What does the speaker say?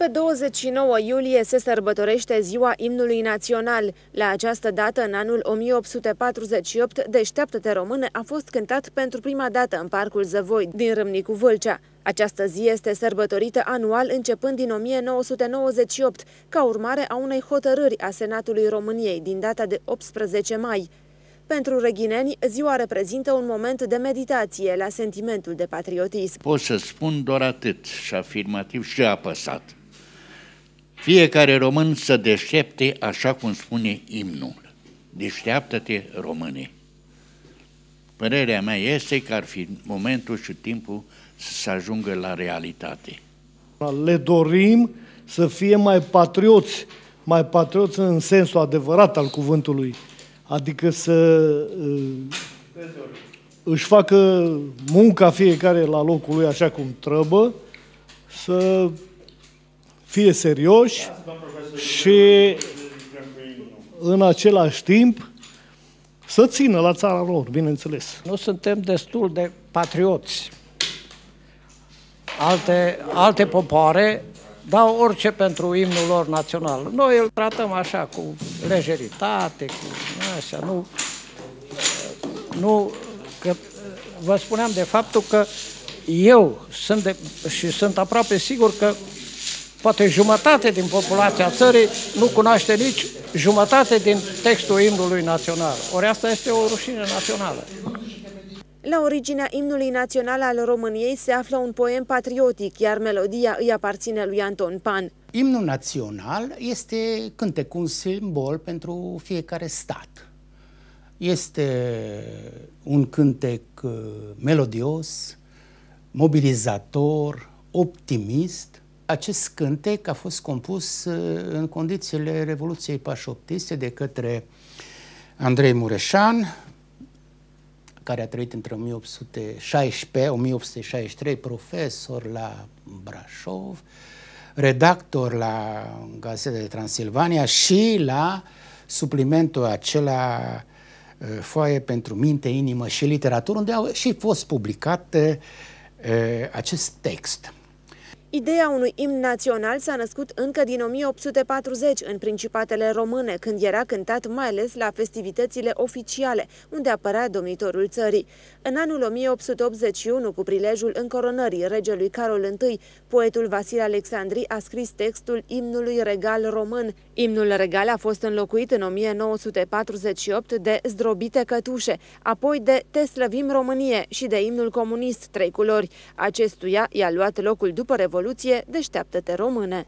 Pe 29 iulie se sărbătorește ziua imnului național. La această dată, în anul 1848, Deșteaptă-te române a fost cântat pentru prima dată în Parcul Zăvoi, din Râmnicu Vâlcea. Această zi este sărbătorită anual începând din 1998, ca urmare a unei hotărâri a Senatului României din data de 18 mai. Pentru reghineni, ziua reprezintă un moment de meditație la sentimentul de patriotism. Pot să spun doar atât și afirmativ și apăsat. Fiecare român să deștepte așa cum spune imnul. Deșteaptă-te, române! Părerea mea este că ar fi momentul și timpul să se ajungă la realitate. Le dorim să fie mai patrioți, mai patrioți în sensul adevărat al cuvântului, adică să uh, își facă munca fiecare la locul lui așa cum trebuie, să fie serioși și în același timp să țină la țara lor, bineînțeles. Nu suntem destul de patrioți. Alte, alte popoare dau orice pentru imnul lor național. Noi îl tratăm așa, cu lejeritate, cu așa, nu, nu că, vă spuneam de faptul că eu sunt de, și sunt aproape sigur că Poate jumătate din populația țării nu cunoaște nici jumătate din textul imnului național. Ori asta este o rușine națională. La originea imnului național al României se află un poem patriotic, iar melodia îi aparține lui Anton Pan. Imnul național este cântec, un simbol pentru fiecare stat. Este un cântec uh, melodios, mobilizator, optimist, acest cântec a fost compus uh, în condițiile Revoluției Pașoptiste de către Andrei Mureșan, care a trăit între 1816-1863, profesor la Brașov, redactor la Gazeta de Transilvania și la suplimentul acela uh, foaie pentru minte, inimă și literatură, unde a și fost publicat uh, acest text. Ideea unui imn național s-a născut încă din 1840 în Principatele Române, când era cântat mai ales la festivitățile oficiale, unde apărea domnitorul țării. În anul 1881, cu prilejul încoronării regelui Carol I, poetul Vasile Alexandri a scris textul imnului regal român. Imnul regal a fost înlocuit în 1948 de Zdrobite cătușe, apoi de Te slăvim Românie și de imnul comunist Trei culori. Acestuia i-a luat locul după Revoluție Revoluție, deșteaptă-te române! Deșteaptă-te române!